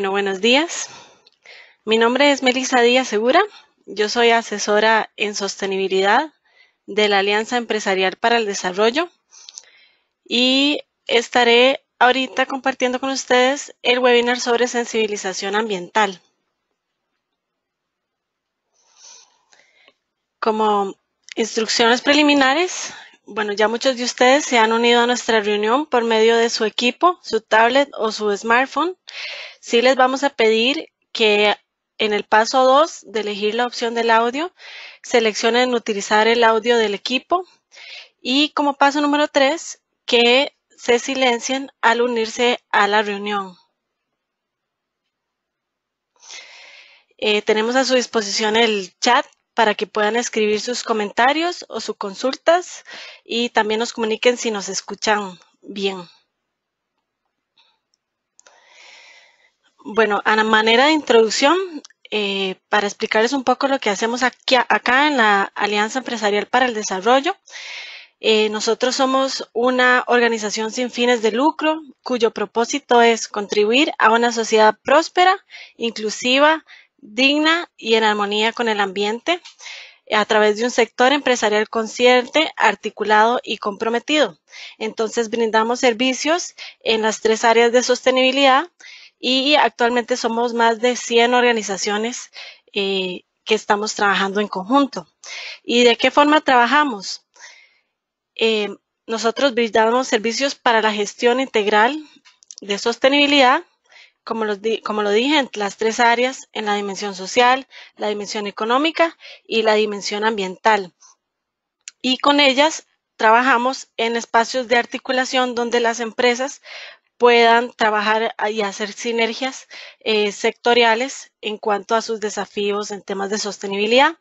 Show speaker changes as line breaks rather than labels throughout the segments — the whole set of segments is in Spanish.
Bueno, buenos días. Mi nombre es Melissa Díaz Segura. Yo soy asesora en sostenibilidad de la Alianza Empresarial para el Desarrollo y estaré ahorita compartiendo con ustedes el webinar sobre sensibilización ambiental. Como instrucciones preliminares, bueno, ya muchos de ustedes se han unido a nuestra reunión por medio de su equipo, su tablet o su smartphone. Sí les vamos a pedir que en el paso 2 de elegir la opción del audio, seleccionen utilizar el audio del equipo y como paso número 3, que se silencien al unirse a la reunión. Eh, tenemos a su disposición el chat para que puedan escribir sus comentarios o sus consultas y también nos comuniquen si nos escuchan bien. Bueno, a manera de introducción, eh, para explicarles un poco lo que hacemos aquí, acá en la Alianza Empresarial para el Desarrollo, eh, nosotros somos una organización sin fines de lucro cuyo propósito es contribuir a una sociedad próspera, inclusiva, digna y en armonía con el ambiente a través de un sector empresarial consciente, articulado y comprometido. Entonces brindamos servicios en las tres áreas de sostenibilidad y actualmente somos más de 100 organizaciones eh, que estamos trabajando en conjunto. ¿Y de qué forma trabajamos? Eh, nosotros brindamos servicios para la gestión integral de sostenibilidad, como, lo dije, en las tres áreas, en la dimensión social, la dimensión económica y la dimensión ambiental. Y con ellas trabajamos en espacios de articulación donde las empresas puedan trabajar y hacer sinergias eh, sectoriales en cuanto a sus desafíos en temas de sostenibilidad.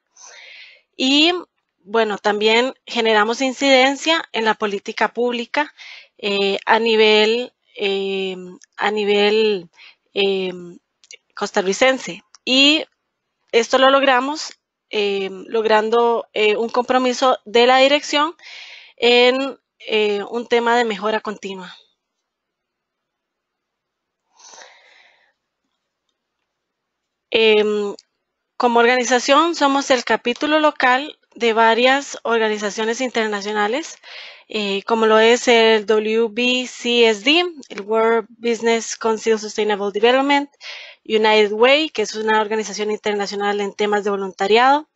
Y bueno, también generamos incidencia en la política pública eh, a nivel, eh, a nivel costarricense. Y esto lo logramos logrando un compromiso de la dirección en un tema de mejora continua. Em, como organización somos el capítulo local de varias organizaciones internacionales, eh, como lo es el WBCSD, el World Business Council Sustainable Development, United Way, que es una organización internacional en temas de voluntariado,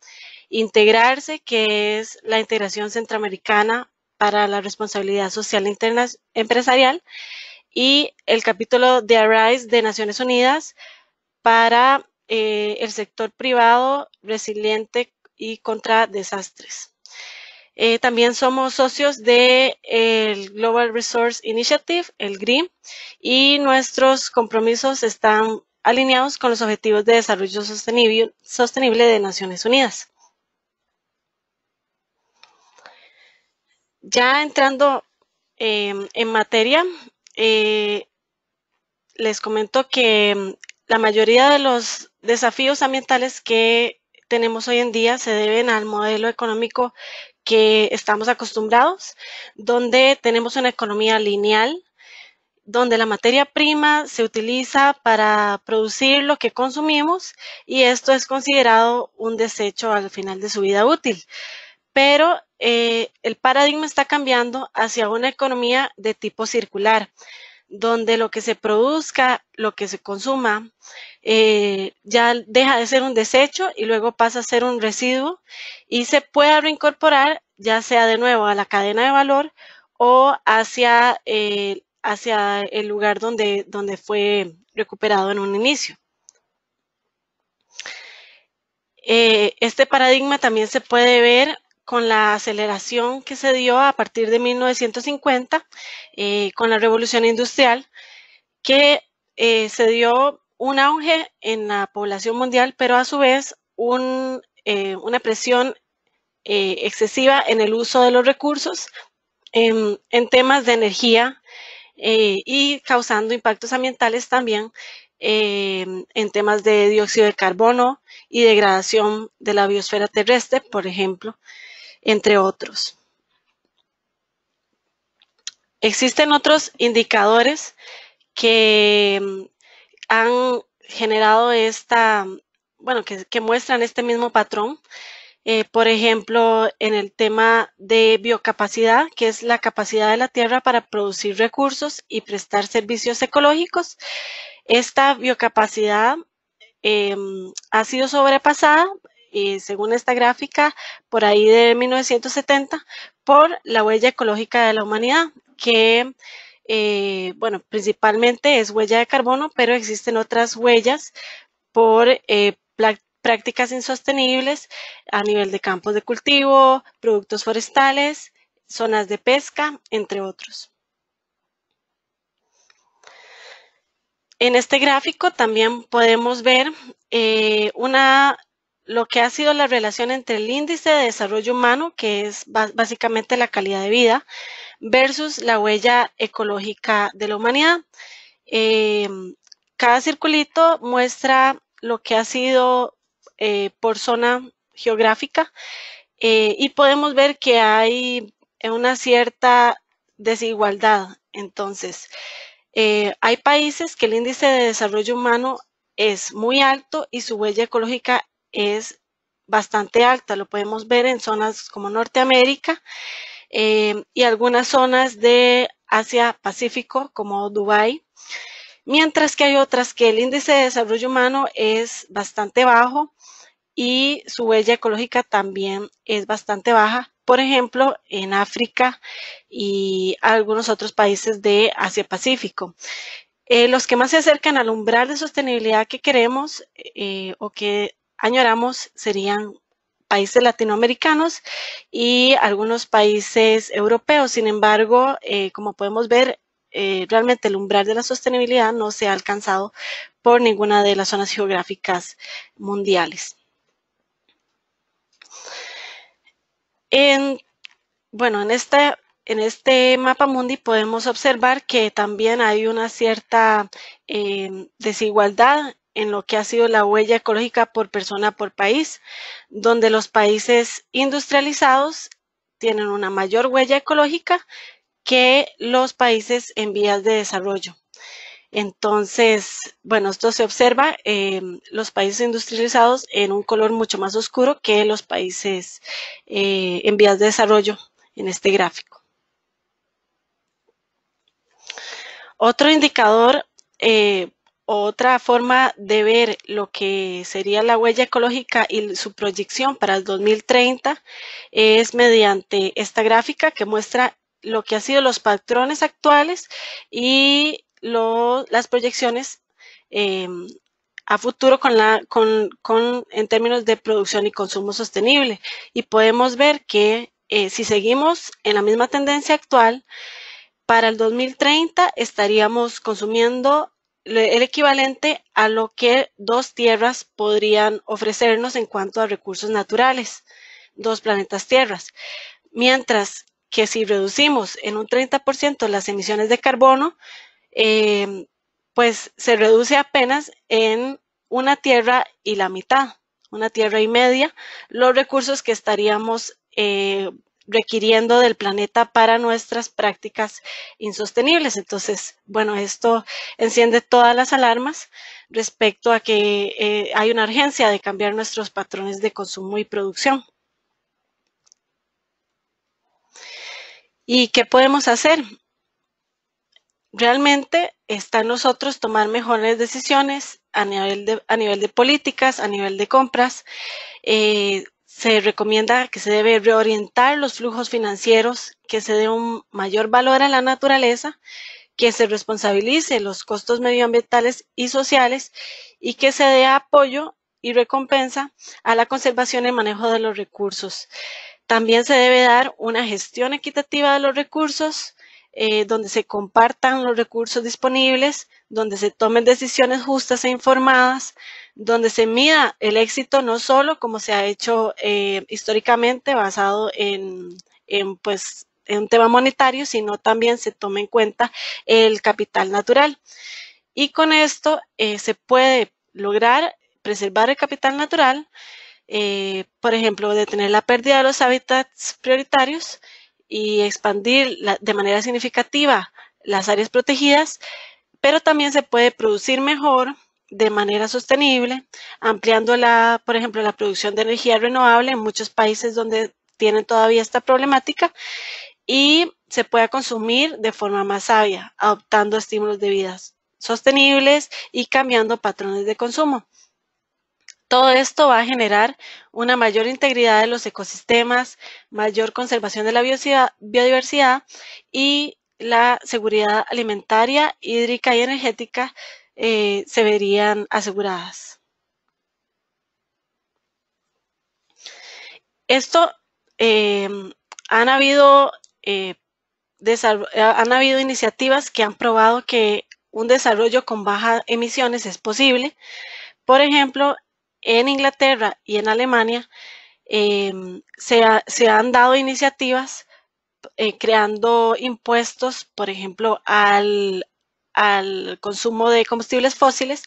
Integrarse, que es la integración centroamericana para la responsabilidad social empresarial, y el capítulo de ARISE de Naciones Unidas para eh, el sector privado resiliente y contra desastres. Eh, también somos socios del Global Resource Initiative, el GRIM, y nuestros compromisos están alineados con los Objetivos de Desarrollo Sostenible, de Naciones Unidas. Ya entrando em, en materia, eh, les comento que la mayoría de los desafíos ambientales que tenemos hoy en día se deben al modelo económico que estamos acostumbrados, donde tenemos una economía lineal, donde la materia prima se utiliza para producir lo que consumimos y esto es considerado un desecho al final de su vida útil. Pero eh, el paradigma está cambiando hacia una economía de tipo circular, donde lo que se produzca, lo que se consuma, eh, ya deja de ser un desecho y luego pasa a ser un residuo y se puede reincorporar ya sea de nuevo a la cadena de valor o hacia, eh, hacia el lugar donde, donde fue recuperado en un inicio. Eh, este paradigma también se puede ver con la aceleración que se dio a partir de 1950 eh, con la revolución industrial, que eh, se dio un auge en la población mundial, pero a su vez eh, una presión excesiva en el uso de los recursos en, en temas de energía y causando impactos ambientales también en temas de dióxido de carbono y degradación de la biosfera terrestre, por ejemplo, entre otros. Existen otros indicadores que mm, han generado esta, bueno, que, muestran este mismo patrón. Eh, por ejemplo, en el tema de biocapacidad, que es la capacidad de la tierra para producir recursos y prestar servicios ecológicos. Esta biocapacidad em, ha sido sobrepasada, según esta gráfica, por ahí de 1970, por la huella ecológica de la humanidad, que eh, bueno, principalmente es huella de carbono, pero existen otras huellas por eh, prácticas insostenibles a nivel de campos de cultivo, productos forestales, zonas de pesca, entre otros. En este gráfico también podemos ver eh, una, lo que ha sido la relación entre el índice de desarrollo humano, que es básicamente la calidad de vida, versus la huella ecológica de la humanidad. Eh, cada circulito muestra lo que ha sido eh, por zona geográfica eh, y podemos ver que hay una cierta desigualdad. Entonces, hay países que el índice de desarrollo humano es muy alto y su huella ecológica es bastante alta. Lo podemos ver en zonas como Norteamérica eh, y algunas zonas de Asia Pacífico como Dubái, mientras que hay otras que el índice de desarrollo humano es bastante bajo y su huella ecológica también es bastante baja, por ejemplo, en África y algunos otros países de Asia Pacífico. Eh, los que más se acercan al umbral de sostenibilidad que queremos eh, o que añoramos serían países latinoamericanos y algunos países europeos. Sin embargo, eh, como podemos ver, eh, realmente el umbral de la sostenibilidad no se ha alcanzado por ninguna de las zonas geográficas mundiales. En, bueno, en este, en este mapa mundi podemos observar que también hay una cierta eh, desigualdad en lo que ha sido la huella ecológica por persona por país, donde los países industrializados tienen una mayor huella ecológica que los países en vías de desarrollo. Entonces, bueno, esto se observa en los países industrializados en un color mucho más oscuro que los países eh, en vías de desarrollo en este gráfico. Otro indicador eh, otra forma de ver lo que sería la huella ecológica y su proyección para el 2030 es mediante esta gráfica que muestra lo que han sido los patrones actuales y las proyecciones em, a futuro con en términos de producción y consumo sostenible. Y podemos ver que eh, si seguimos en la misma tendencia actual, para el 2030 estaríamos consumiendo el equivalente a lo que dos tierras podrían ofrecernos en cuanto a recursos naturales, dos planetas tierras. Mientras que si reducimos en un 30% las emisiones de carbono, eh, pues se reduce apenas en una tierra y la mitad, una tierra y media, los recursos que estaríamos eh, requiriendo del planeta para nuestras prácticas insostenibles. Entonces, bueno, esto enciende todas las alarmas respecto a que eh, hay una urgencia de cambiar nuestros patrones de consumo y producción. ¿Y qué podemos hacer? Realmente está en nosotros tomar mejores decisiones a nivel de, políticas, a nivel de compras, eh, se recomienda que se debe reorientar los flujos financieros, que se dé un mayor valor a la naturaleza, que se responsabilice los costos medioambientales y sociales y que se dé apoyo y recompensa a la conservación y manejo de los recursos. También se debe dar una gestión equitativa de los recursos, eh, donde se compartan los recursos disponibles, donde se tomen decisiones justas e informadas, donde se mida el éxito no solo como se ha hecho eh, históricamente basado en, pues, en un tema monetario, sino también se toma en cuenta el capital natural. Y con esto eh, se puede lograr preservar el capital natural, eh, por ejemplo, detener la pérdida de los hábitats prioritarios y expandir de manera significativa las áreas protegidas, pero también se puede producir mejor, de manera sostenible, ampliando la, por ejemplo, la producción de energía renovable en muchos países donde tienen todavía esta problemática y se pueda consumir de forma más sabia, adoptando estímulos de vida sostenibles y cambiando patrones de consumo. Todo esto va a generar una mayor integridad de los ecosistemas, mayor conservación de la biodiversidad y la seguridad alimentaria, hídrica y energética eh, se verían aseguradas. Esto eh, han habido eh, han habido iniciativas que han probado que un desarrollo con bajas emisiones es posible. Por ejemplo, en Inglaterra y en Alemania em, se, han dado iniciativas creando impuestos, por ejemplo, al, al consumo de combustibles fósiles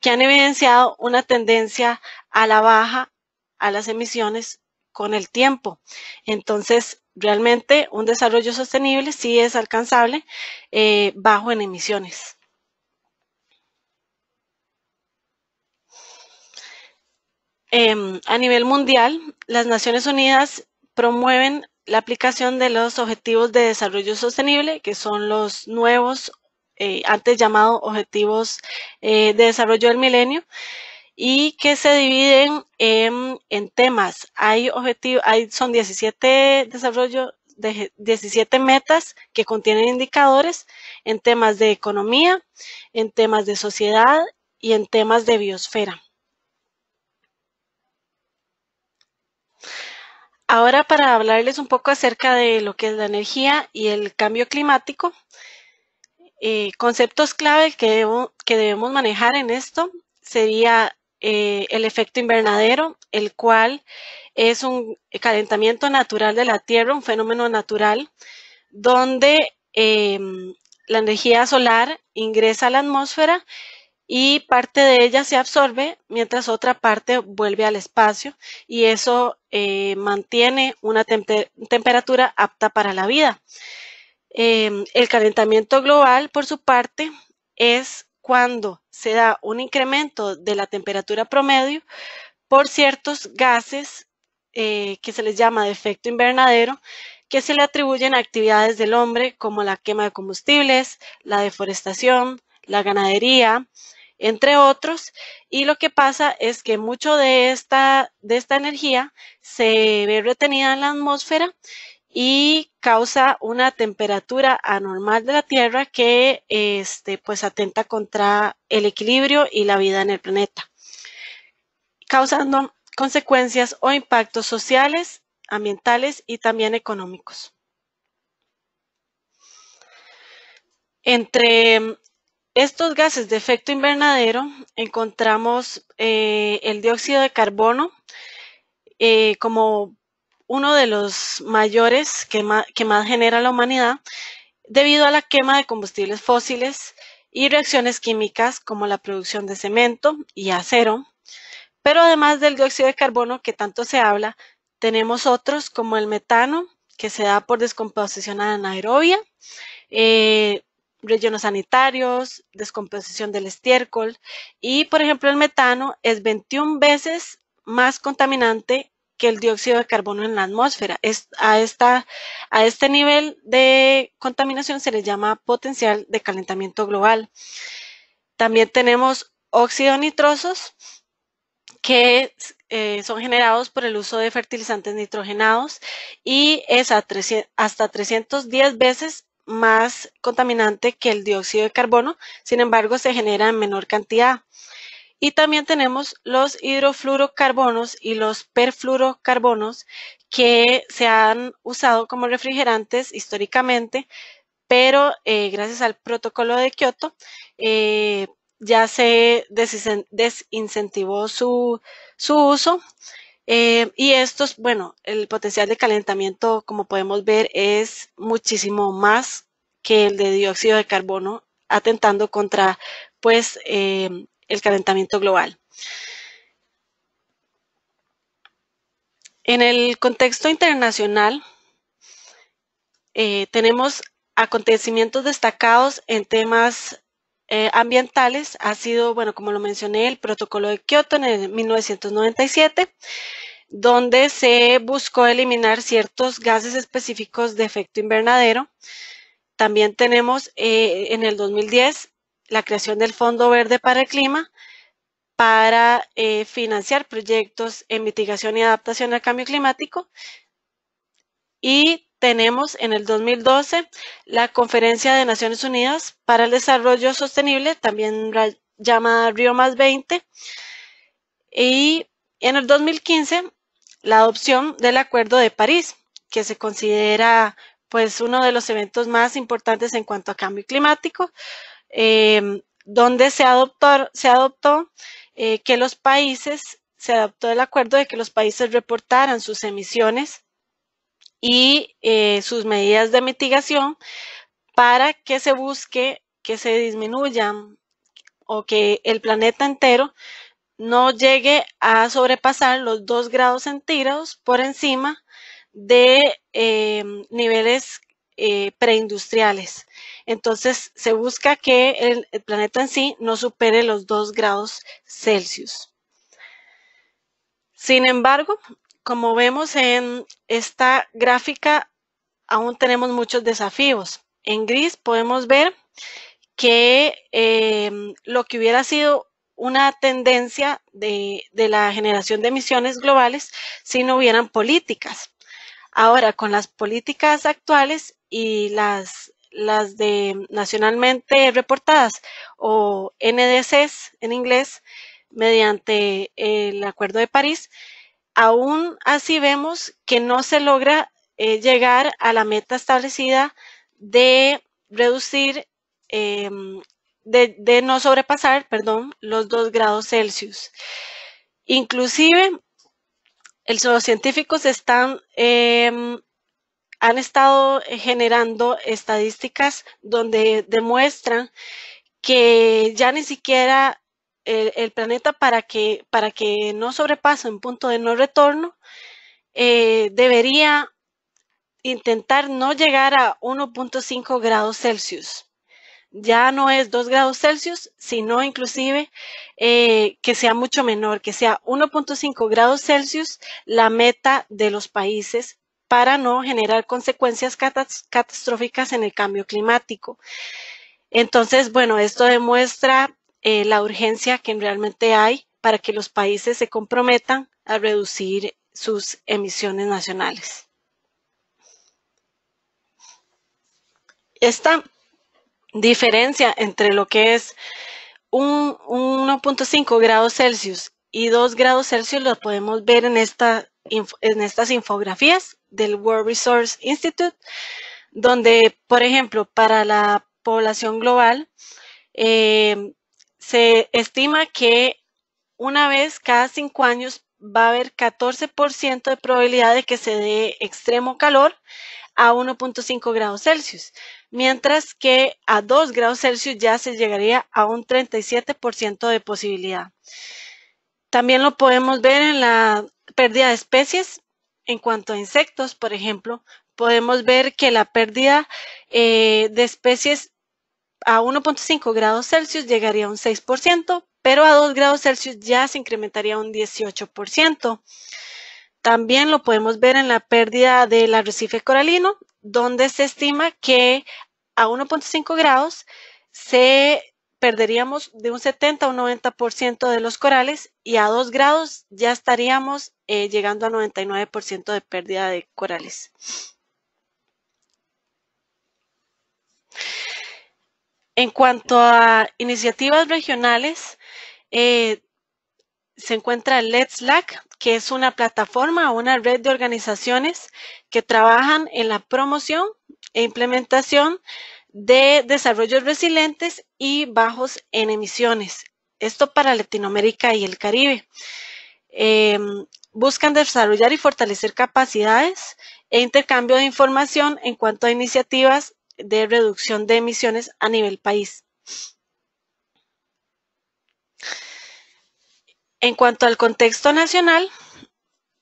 que han evidenciado una tendencia a la baja a las emisiones con el tiempo. Entonces, realmente un desarrollo sostenible sí es alcanzable eh, bajo en emisiones. Em, a nivel mundial, las Naciones Unidas promueven la aplicación de los Objetivos de Desarrollo Sostenible, que son los nuevos, eh, antes llamados Objetivos eh, de Desarrollo del Milenio, y que se dividen en, temas. Hay objetivos, hay, son 17 desarrollo de 17 metas que contienen indicadores en temas de economía, en temas de sociedad y en temas de biosfera. Ahora para hablarles un poco acerca de lo que es la energía y el cambio climático, eh, conceptos clave que, debemos manejar en esto sería eh, el efecto invernadero, el cual es un calentamiento natural de la Tierra, un fenómeno natural, donde em, la energía solar ingresa a la atmósfera y parte de ella se absorbe mientras otra parte vuelve al espacio y eso eh, mantiene una temperatura apta para la vida. Em, el calentamiento global, por su parte, es cuando se da un incremento de la temperatura promedio por ciertos gases eh, que se les llama de efecto invernadero, que se le atribuyen a actividades del hombre como la quema de combustibles, la deforestación, la ganadería, entre otros. Y lo que pasa es que mucho de esta, de esta energía se ve retenida en la atmósfera y causa una temperatura anormal de la Tierra que este, pues atenta contra el equilibrio y la vida en el planeta, causando consecuencias o impactos sociales, ambientales y también económicos. Entre estos gases de efecto invernadero encontramos eh, el dióxido de carbono eh, como uno de los mayores que más, genera la humanidad debido a la quema de combustibles fósiles y reacciones químicas como la producción de cemento y acero. Pero además del dióxido de carbono que tanto se habla, tenemos otros como el metano, que se da por descomposición anaerobia, eh, rellenos sanitarios, descomposición del estiércol y, por ejemplo, el metano es 21 veces más contaminante que el dióxido de carbono en la atmósfera. a, esta, a este nivel de contaminación se le llama potencial de calentamiento global. También tenemos óxidos nitrosos que eh, son generados por el uso de fertilizantes nitrogenados y es hasta 310 veces más contaminante que el dióxido de carbono, sin embargo se genera en menor cantidad. Y también tenemos los hidrofluorocarbonos y los perfluorocarbonos que se han usado como refrigerantes históricamente, pero eh, gracias al protocolo de Kioto eh, ya se desincentivó su, uso. Eh, y estos, bueno, el potencial de calentamiento, como podemos ver, es muchísimo más que el de dióxido de carbono, atentando contra, pues, el calentamiento global. En el contexto internacional, eh, tenemos acontecimientos destacados en temas eh, ambientales ha sido, bueno, como lo mencioné, el protocolo de Kioto en el 1997, donde se buscó eliminar ciertos gases específicos de efecto invernadero. También tenemos eh, en el 2010 la creación del Fondo Verde para el Clima para eh, financiar proyectos en mitigación y adaptación al cambio climático. Y tenemos en el 2012 la Conferencia de Naciones Unidas para el Desarrollo Sostenible, también llamada Río más 20. Y en el 2015 la adopción del Acuerdo de París, que se considera pues uno de los eventos más importantes en cuanto a cambio climático, em, donde se adoptó, se adoptó eh, que los países, se adoptó el acuerdo de que los países reportaran sus emisiones y eh, sus medidas de mitigación para que se busque que se disminuyan o que el planeta entero no llegue a sobrepasar los 2 grados centígrados por encima de eh, niveles eh, preindustriales. Entonces, se busca que el, planeta en sí no supere los 2 grados Celsius. Sin embargo, como vemos en esta gráfica, aún tenemos muchos desafíos. En gris podemos ver que eh, lo que hubiera sido una tendencia de, de, la generación de emisiones globales si no hubieran políticas. Ahora, con las políticas actuales y las, las de nacionalmente reportadas o NDCs en inglés, mediante el Acuerdo de París, aún así vemos que no se logra eh, llegar a la meta establecida de reducir, de, de, no sobrepasar, perdón, los 2 grados Celsius. Inclusive, el, los científicos están, eh, han estado generando estadísticas donde demuestran que ya ni siquiera el, el, planeta para que, para que no sobrepase un punto de no retorno, eh, debería intentar no llegar a 1.5 grados Celsius. Ya no es 2 grados Celsius, sino inclusive eh, que sea mucho menor, que sea 1.5 grados Celsius la meta de los países para no generar consecuencias catastróficas en el cambio climático. Entonces, bueno, esto demuestra eh, la urgencia que realmente hay para que los países se comprometan a reducir sus emisiones nacionales. Esta diferencia entre lo que es un, 1.5 grados Celsius y 2 grados Celsius lo podemos ver en, esta, en estas infografías del World Resource Institute, donde, por ejemplo, para la población global, eh, se estima que una vez cada cinco años va a haber 14% de probabilidad de que se dé extremo calor a 1.5 grados Celsius, mientras que a 2 grados Celsius ya se llegaría a un 37% de posibilidad. También lo podemos ver en la pérdida de especies. En cuanto a insectos, por ejemplo, podemos ver que la pérdida eh, de especies a 1.5 grados Celsius llegaría a un 6%, pero a 2 grados Celsius ya se incrementaría un 18%. También lo podemos ver en la pérdida del arrecife coralino, donde se estima que a 1.5 grados se perderíamos de un 70 a un 90% de los corales y a 2 grados ya estaríamos eh, llegando a 99% de pérdida de corales. En cuanto a iniciativas regionales, eh, se encuentra Let's LAC, que es una plataforma o una red de organizaciones que trabajan en la promoción e implementación de desarrollos resilientes y bajos en emisiones. Esto para Latinoamérica y el Caribe. Eh, buscan desarrollar y fortalecer capacidades e intercambio de información en cuanto a iniciativas de reducción de emisiones a nivel país. En cuanto al contexto nacional,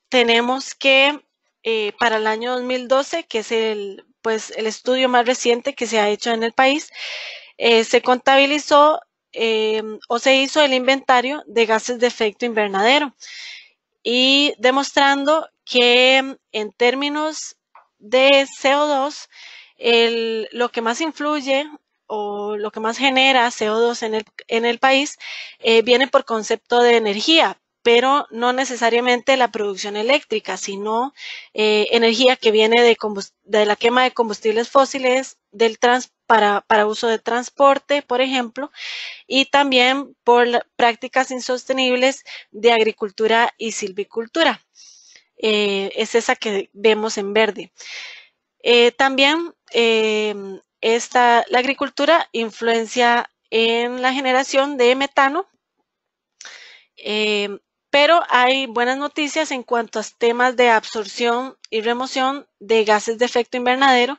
tenemos que eh, para el año 2012, que es el, pues, el estudio más reciente que se ha hecho en el país, eh, se contabilizó o se hizo el inventario de gases de efecto invernadero y demostrando que en términos de CO2, lo que más influye o lo que más genera CO2 en el, en el país eh, viene por concepto de energía, pero no necesariamente la producción eléctrica, sino eh, energía que viene de, la quema de combustibles fósiles del trans para, para, uso de transporte, por ejemplo, y también por prácticas insostenibles de agricultura y silvicultura. Eh, es esa que vemos en verde. También esta, la agricultura influencia en la generación de metano, pero hay buenas noticias en cuanto a temas de absorción y remoción de gases de efecto invernadero,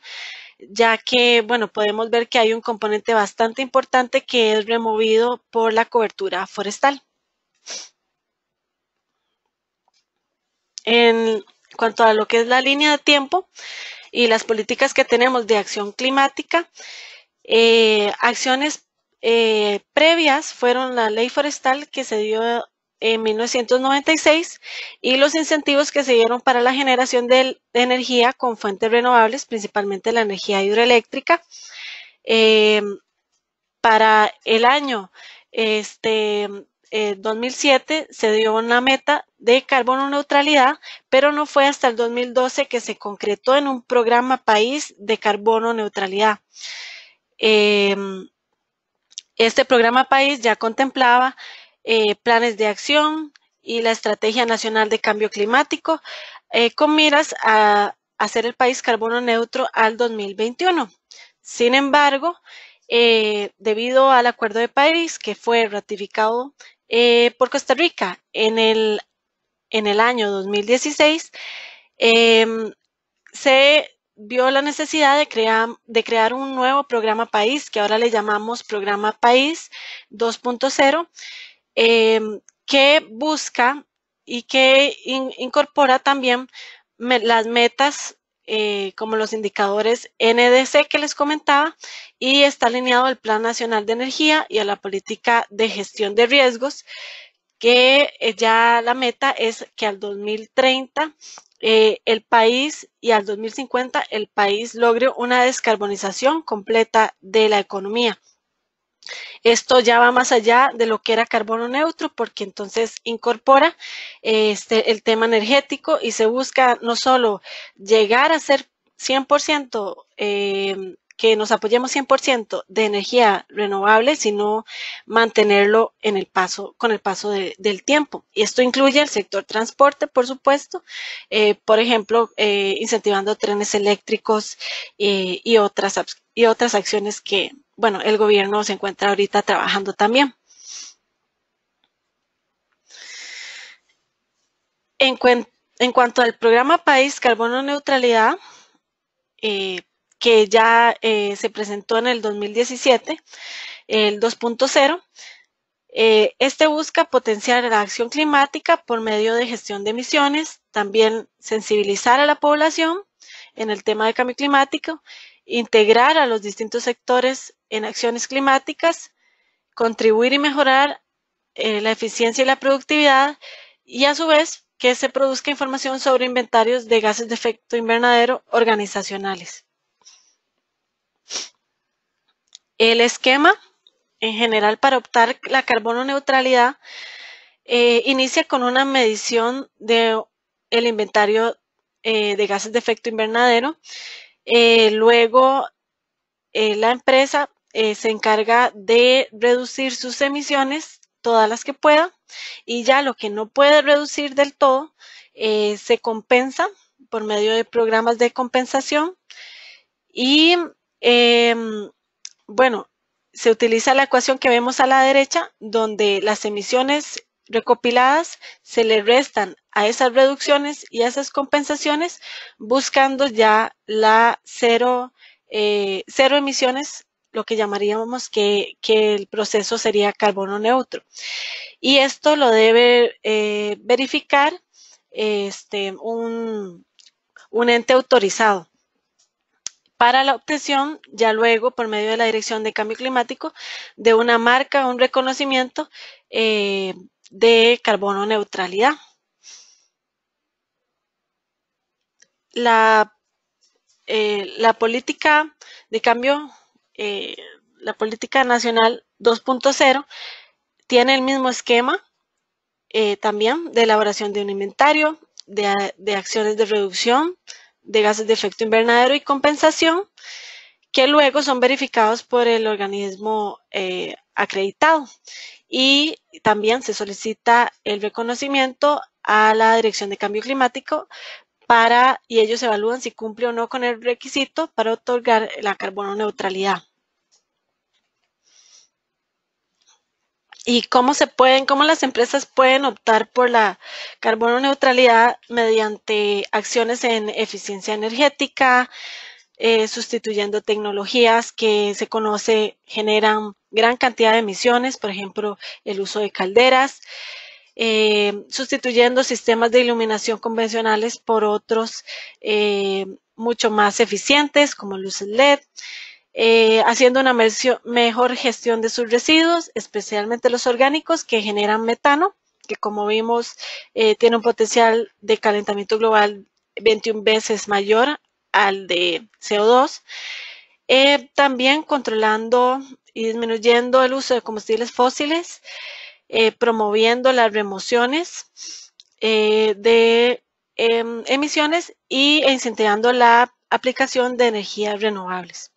ya que, bueno, podemos ver que hay un componente bastante importante que es removido por la cobertura forestal. En cuanto a lo que es la línea de tiempo y las políticas que tenemos de acción climática, eh, acciones eh, previas fueron la ley forestal que se dio en 1996 y los incentivos que se dieron para la generación de, energía con fuentes renovables, principalmente la energía hidroeléctrica. Eh, para el año este, 2007 eh, se dio una meta de carbono neutralidad, pero no fue hasta el 2012 que se concretó en un programa país de carbono neutralidad. Em, este programa país ya contemplaba eh, planes de acción y la Estrategia Nacional de Cambio Climático eh, con miras a hacer el país carbono neutro al 2021. Sin embargo, debido al Acuerdo de París que fue ratificado eh, por Costa Rica en el, en el año 2016, em, se vio la necesidad de crear, de crear un nuevo programa país, que ahora le llamamos Programa País 2.0, em, que busca y que incorpora también las metas eh, como los indicadores NDC que les comentaba y está alineado al Plan Nacional de Energía y a la política de gestión de riesgos que eh, ya la meta es que al 2030 eh, el país y al 2050 el país logre una descarbonización completa de la economía. Esto ya va más allá de lo que era carbono neutro porque entonces incorpora este, el tema energético y se busca no solo llegar a ser 100% eh, que nos apoyemos 100% de energía renovable, sino mantenerlo en el paso, con el paso del tiempo. Y esto incluye el sector transporte, por supuesto, eh, por ejemplo, eh, incentivando trenes eléctricos y, otras, y otras acciones que, bueno, el gobierno se encuentra ahorita trabajando también. En, cuanto al programa País Carbono Neutralidad, eh, que ya eh, se presentó en el 2017, el 2.0, eh, este busca potenciar la acción climática por medio de gestión de emisiones, también sensibilizar a la población en el tema de cambio climático integrar a los distintos sectores en acciones climáticas, contribuir y mejorar eh, la eficiencia y la productividad y a su vez que se produzca información sobre inventarios de gases de efecto invernadero organizacionales. El esquema en general para optar la carbono neutralidad eh, inicia con una medición del el inventario eh, de gases de efecto invernadero luego, la empresa eh, se encarga de reducir sus emisiones, todas las que pueda, y ya lo que no puede reducir del todo, se compensa por medio de programas de compensación. Y em, bueno, se utiliza la ecuación que vemos a la derecha, donde las emisiones recopiladas se le restan a esas reducciones y a esas compensaciones buscando ya la cero, eh, cero emisiones, lo que llamaríamos que, el proceso sería carbono neutro. Y esto lo debe eh, verificar este, un, un ente autorizado. para la obtención, ya luego, por medio de la Dirección de Cambio Climático, de una marca un reconocimiento eh, de carbono neutralidad. La, eh, la política de cambio, eh, la política nacional 2.0 tiene el mismo esquema también de elaboración de un inventario, de, de acciones de reducción, de gases de efecto invernadero y compensación que luego son verificados por el organismo eh, acreditado. Y también se solicita el reconocimiento a la Dirección de Cambio Climático para, y ellos evalúan si cumple o no con el requisito para otorgar la carbono neutralidad. Y cómo se pueden, cómo las empresas pueden optar por la carbono neutralidad mediante acciones en eficiencia energética, eh, sustituyendo tecnologías que se conoce generan gran cantidad de emisiones, por ejemplo, el uso de calderas, eh, sustituyendo sistemas de iluminación convencionales por otros eh, mucho más eficientes como luces LED, eh, haciendo una mejor gestión de sus residuos, especialmente los orgánicos que generan metano, que como vimos eh, tiene un potencial de calentamiento global 21 veces mayor al de CO2. Eh, también controlando y disminuyendo el uso de combustibles fósiles, promoviendo las remociones de em, emisiones y, incentivando la aplicación de energías renovables.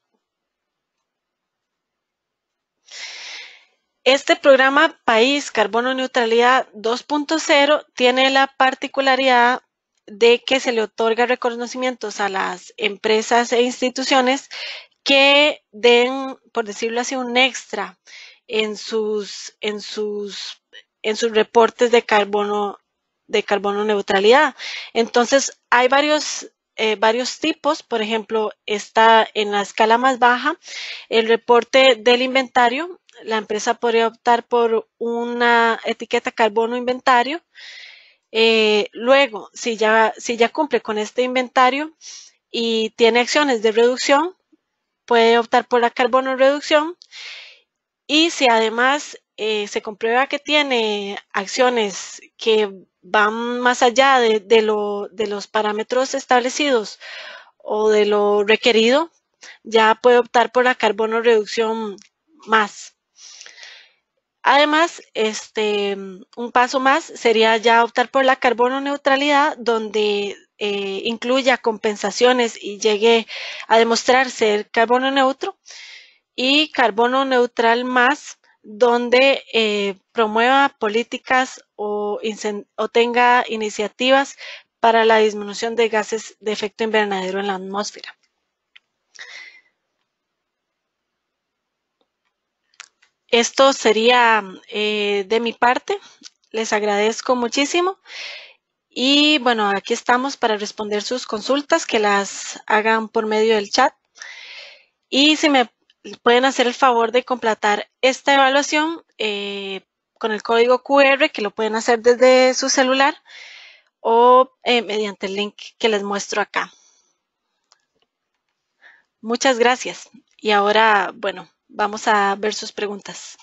Este programa País Carbono Neutralidad 2.0 tiene la particularidad de que se le otorga reconocimientos a las empresas e instituciones que den, por decirlo así, un extra en sus, en sus, en sus reportes de carbono, de carbono neutralidad. Entonces, hay varios, eh, varios tipos. Por ejemplo, está en la escala más baja el reporte del inventario la empresa podría optar por una etiqueta carbono inventario. Eh, luego, si ya, si ya cumple con este inventario y tiene acciones de reducción, puede optar por la carbono reducción. Y si además eh, se comprueba que tiene acciones que van más allá de, de los parámetros establecidos o de lo requerido, ya puede optar por la carbono reducción más. Además, este, un paso más sería ya optar por la carbono neutralidad, donde eh, incluya compensaciones y llegue a demostrar ser carbono neutro, y carbono neutral más, donde eh, promueva políticas o tenga iniciativas para la disminución de gases de efecto invernadero en la atmósfera. Esto sería eh, de mi parte. Les agradezco muchísimo. Y bueno, aquí estamos para responder sus consultas, que las hagan por medio del chat. Y si me pueden hacer el favor de completar esta evaluación eh, con el código QR, que lo pueden hacer desde su celular o eh, mediante el link que les muestro acá. Muchas gracias. Y ahora, bueno, Vamos a ver sus preguntas.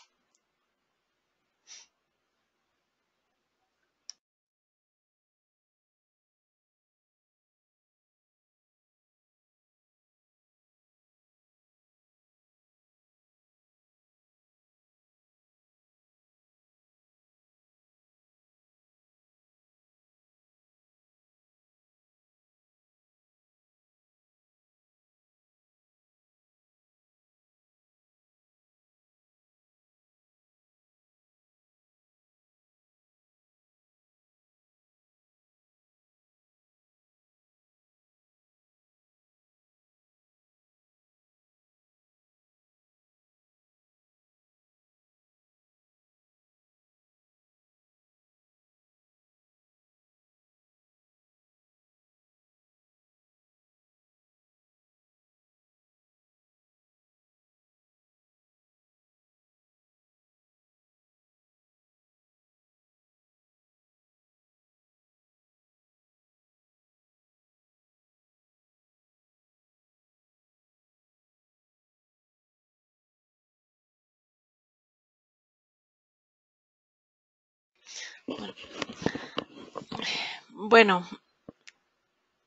Bueno,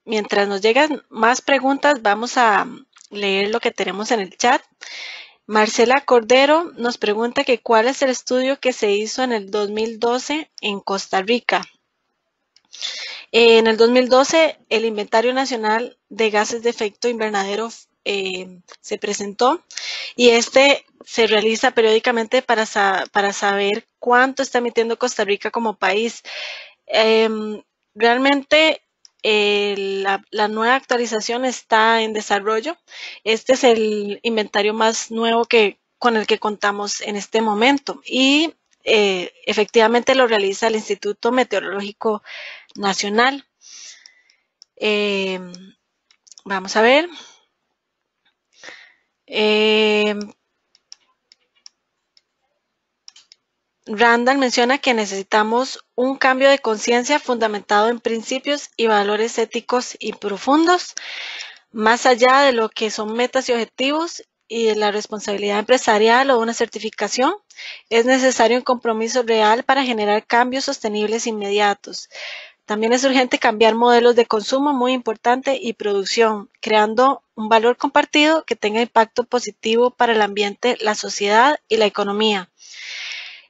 mientras nos llegan más preguntas, vamos a leer lo que tenemos en el chat. Marcela Cordero nos pregunta que cuál es el estudio que se hizo en el 2012 en Costa Rica. En el 2012, el Inventario Nacional de Gases de Efecto Invernadero eh, se presentó y este se realiza periódicamente para, para saber cuánto está emitiendo Costa Rica como país. Em, realmente eh, la, nueva actualización está en desarrollo. Este es el inventario más nuevo que, con el que contamos en este momento y eh, efectivamente lo realiza el Instituto Meteorológico Nacional. Eh, vamos a ver. Randall menciona que necesitamos un cambio de conciencia fundamentado en principios y valores éticos y profundos, más allá de lo que son metas y objetivos y de la responsabilidad empresarial o una certificación, es necesario un compromiso real para generar cambios sostenibles inmediatos. También es urgente cambiar modelos de consumo muy importante y producción, creando un valor compartido que tenga impacto positivo para el ambiente, la sociedad y la economía.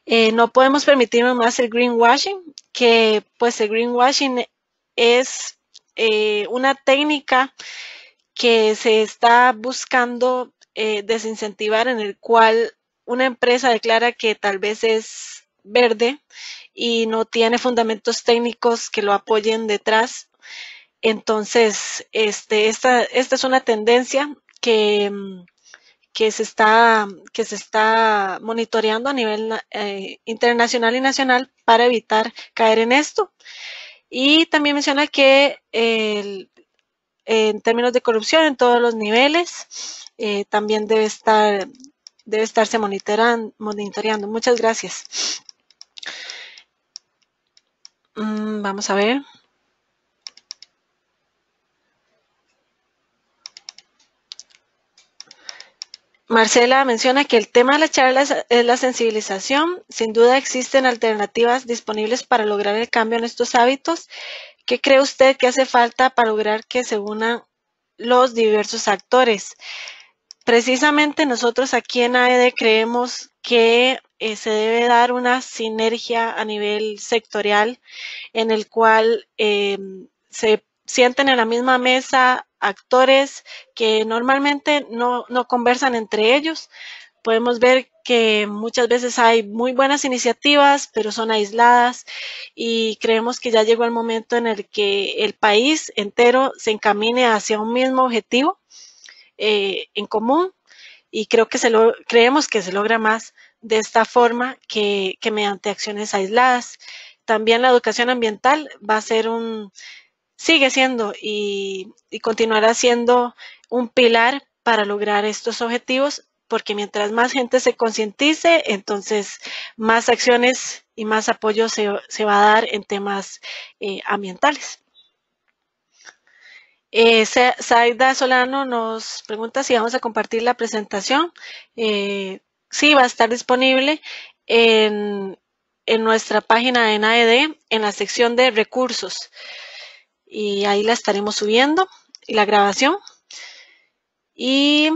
Eh, no podemos permitirnos más el greenwashing, que pues el greenwashing es eh, una técnica que se está buscando eh, desincentivar en el cual una empresa declara que tal vez es verde y no tiene fundamentos técnicos que lo apoyen detrás. Entonces, este, esta, esta es una tendencia que, mm, que se está, que se está monitoreando a nivel eh, internacional y nacional para evitar caer en esto. Y también menciona que en términos de corrupción en todos los niveles eh, también debe estar debe estarse monitoreando. Muchas gracias. Mm, vamos a ver. Marcela menciona que el tema de la charla es la sensibilización. Sin duda existen alternativas disponibles para lograr el cambio en estos hábitos. ¿Qué cree usted que hace falta para lograr que se unan los diversos actores? Precisamente nosotros aquí en AED creemos que eh, se debe dar una sinergia a nivel sectorial en el cual eh, se sienten en la misma mesa actores que normalmente no, conversan entre ellos. Podemos ver que muchas veces hay muy buenas iniciativas, pero son aisladas y creemos que ya llegó el momento en el que el país entero se encamine hacia un mismo objetivo eh, en común y creo que se lo, creemos que se logra más de esta forma que, que mediante acciones aisladas. También la educación ambiental va a ser un, sigue siendo y, continuará siendo un pilar para lograr estos objetivos, porque mientras más gente se concientice, entonces más acciones y más apoyo se, va a dar en temas eh, ambientales. Eh, Saida Solano nos pregunta si vamos a compartir la presentación. Eh, sí, va a estar disponible en, en nuestra página de NAED en la sección de recursos y ahí la estaremos subiendo y la grabación. Y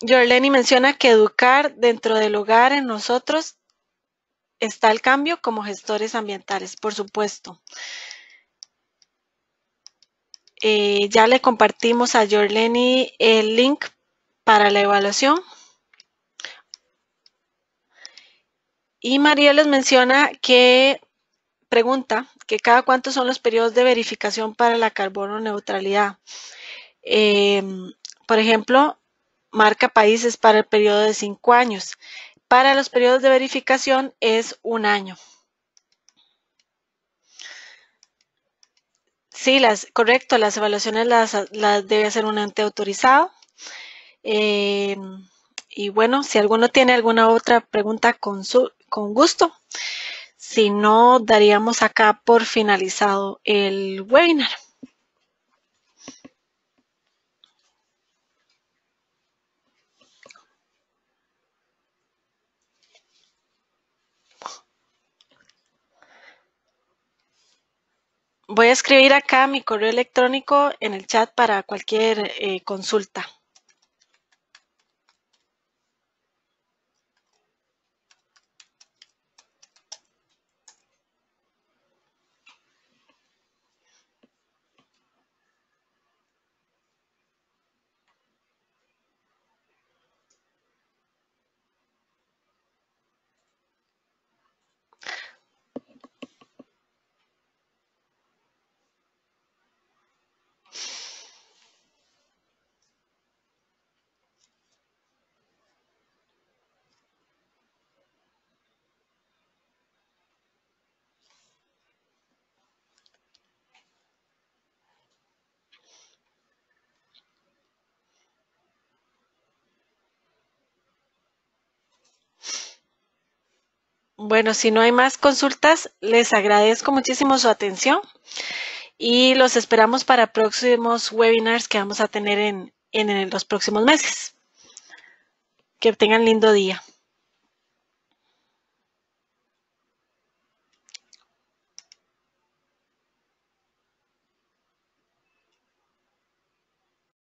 Jorleni menciona que educar dentro del hogar en nosotros está el cambio como gestores ambientales, por supuesto. Eh, ya le compartimos a Jorleni el link para la evaluación. Y María les menciona que pregunta que cada cuánto son los periodos de verificación para la carbono neutralidad. Em, por ejemplo, marca países para el periodo de cinco años. Para los periodos de verificación es un año. Sí, las, correcto, las evaluaciones las, debe hacer un ente autorizado. Em, y bueno, si alguno tiene alguna otra pregunta con, gusto. Si no, daríamos acá por finalizado el webinar. Voy a escribir acá mi correo electrónico en el chat para cualquier eh, consulta. Bueno, si no hay más consultas, les agradezco muchísimo su atención y los esperamos para próximos webinars que vamos a tener en, en los próximos meses. Que tengan lindo día.